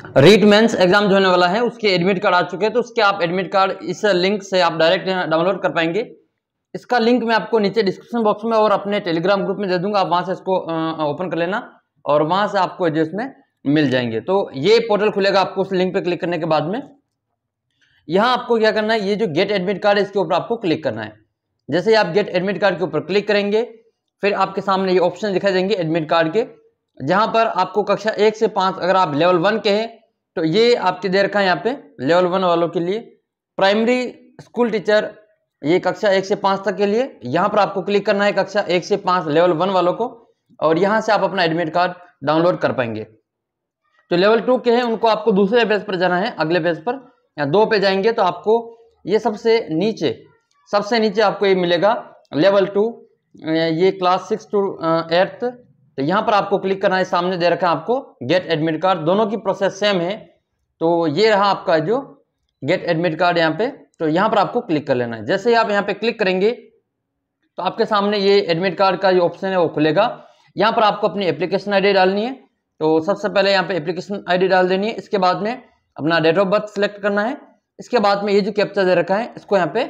REET mains exam जो होने वाला है, उसके एडमिट कार्ड आ चुके हैं तो उसके आप एडमिट कार्ड इस लिंक से आप डायरेक्ट डाउनलोड कर पाएँगे। इसका लिंक मैं आपको नीचे डिस्क्रिप्शन बॉक्स में और अपने टेलीग्राम ग्रुप में दे दूँगा, आप वहाँ से इसको ओपन कर लेना और वहाँ से आपको जो इसमें मिल जाएँगे। तो ये पोर्टल खुलेगा आपको उस लिंक पे क्लिक करने के बाद में। यहाँ आपको क्या करना है, ये जो गेट एडमिट कार्ड है, इसके ऊपर आपको क्लिक करना है। जैसे ही आप गेट एडमिट कार्ड के ऊपर क्लिक करेंगे, फिर आपके सामने ये ऑप्शन दिखाई देंगे एडमिट कार्ड के। जहाँ पर आपको कक्षा एक से पाँच अगर आप लेवल वन के हैं तो ये आपके दे रखा है? यहाँ पे लेवल वन वालों के लिए। प्राइमरी स्कूल टीचर, ये कक्षा एक से पाँच तक के लिए। यहाँ पर आपको क्लिक करना है कक्षा एक से पाँच लेवल वन वालों को, और यहाँ से आप अपना एडमिट कार्ड डाउनलोड कर पाएँगे। तो लेवल टू के हैं, उनको आपको दूसरे पेज पर जाना है, अगले पेज पर। या दो पे जाएँगे तो आपको ये सबसे नीचे सबसे नीचे आपको ये मिलेगा लेवल टू, ये क्लास सिक्स टू, एट्थ तो यहाँ पर आपको क्लिक करना है, सामने दे रखा है आपको गेट एडमिट कार्ड दोनों की प्रोसेस सेम है। तो ये रहा आपका जो गेट एडमिट कार्ड यहाँ पे। तो यहाँ पर आपको क्लिक कर लेना है। जैसे ही आप यहाँ पे क्लिक करेंगे तो आपके सामने ये एडमिट कार्ड का जो ऑप्शन है, वो खुलेगा। यहाँ पर आपको अपनी एप्लीकेशन आईडी डालनी है। तो सबसे पहले यहाँ पे एप्लीकेशन आईडी डाल देनी है। इसके बाद में अपना डेट ऑफ़ बर्थ सेलेक्ट करना है। इसके बाद में ये जो कैप्चा दे रखा है, इसको यहाँ पे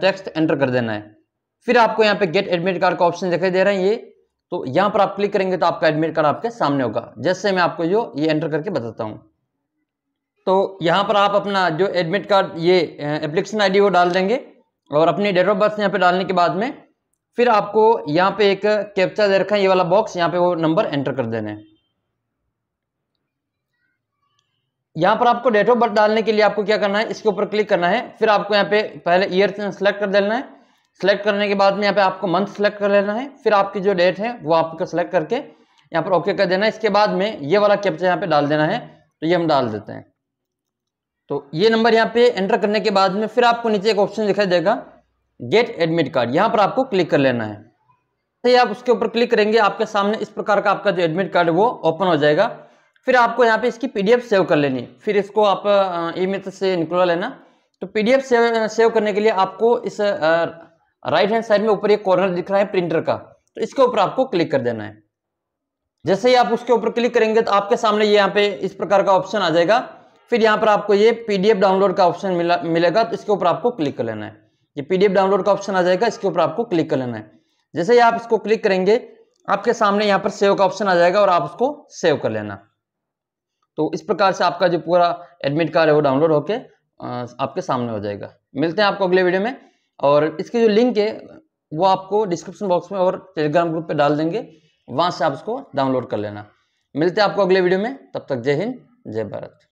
टेक्स्ट एंटर कर देना है। फिर आपको यहाँ पे गेट एडमिट कार्ड का ऑप्शन दिखाई दे रहा है। ये तो यहाँ पर आप क्लिक करेंगे तो आपका एडमिट कार्ड आपके सामने होगा। जैसे मैं आपको जो, ये एंटर करके बताता हूँ। तो यहाँ पर आप अपना जो एडमिट कार्ड ये एप्लीकेशन आईडी वो डाल देंगे और अपनी डेट ऑफ़ बर्थ यहाँ पे डालने के बाद में फिर आपको यहाँ पे एक कैप्चा दे रखा है, ये वाला बॉक्स यहाँ पे वो नंबर एंटर कर देना है। यहाँ पर आपको डेट ऑफ़ बर्थ डालने के लिए आपको क्या करना है, इसके ऊपर क्लिक करना है, फिर आपको यहाँ पे पहले ईयर सेलेक्ट कर देना है सेलेक्ट करने के बाद में यहाँ पे आपको मंथ सेलेक्ट कर लेना है। फिर आपकी जो डेट है, वो आपको सेलेक्ट करके यहाँ पर ओके कर देना है। इसके बाद में ये वाला कैप्चा यहाँ पे डाल देना है। तो ये हम डाल देते हैं। तो ये नंबर यहाँ पे एंटर करने के बाद में फिर आपको नीचे एक ऑप्शन दिखाई देगा गेट एडमिट कार्ड यहाँ पर आपको क्लिक कर लेना है। तो आप उसके ऊपर क्लिक करेंगे, आपके सामने इस प्रकार का आपका जो एडमिट कार्ड वो ओपन हो जाएगा। फिर आपको यहाँ पे इसकी पीडीएफ सेव कर लेनी है। फिर इसको आप ई से निकलवा लेना। तो पीडीएफ सेव सेव करने के लिए आपको इस राइट हैंड साइड में ऊपर एक कॉर्नर दिख रहा है प्रिंटर का। तो इसके ऊपर आपको क्लिक कर देना है। जैसे ही आप उसके ऊपर क्लिक करेंगे तो आपके सामने यहाँ पे इस प्रकार का ऑप्शन आ जाएगा। फिर यहाँ पर आपको ये पीडीएफ डाउनलोड का ऑप्शन मिला, मिलेगा तो इसके ऊपर आपको क्लिक कर लेना है। ये पीडीएफ डाउनलोड का ऑप्शन आ जाएगा, इसके ऊपर आपको क्लिक कर लेना है। जैसे ही आप इसको क्लिक करेंगे, आपके सामने यहाँ पर सेव का ऑप्शन आ जाएगा और आप उसको सेव कर लेना। तो इस प्रकार से आपका जो पूरा एडमिट कार्ड है वो डाउनलोड होके आपके सामने हो जाएगा। मिलते हैं आपको अगले वीडियो में। और इसकी जो लिंक है, वो आपको डिस्क्रिप्शन बॉक्स में और टेलीग्राम ग्रुप पे डाल देंगे। वहाँ से आप उसको डाउनलोड कर लेना। मिलते हैं आपको अगले वीडियो में। तब तक जय हिंद, जय भारत।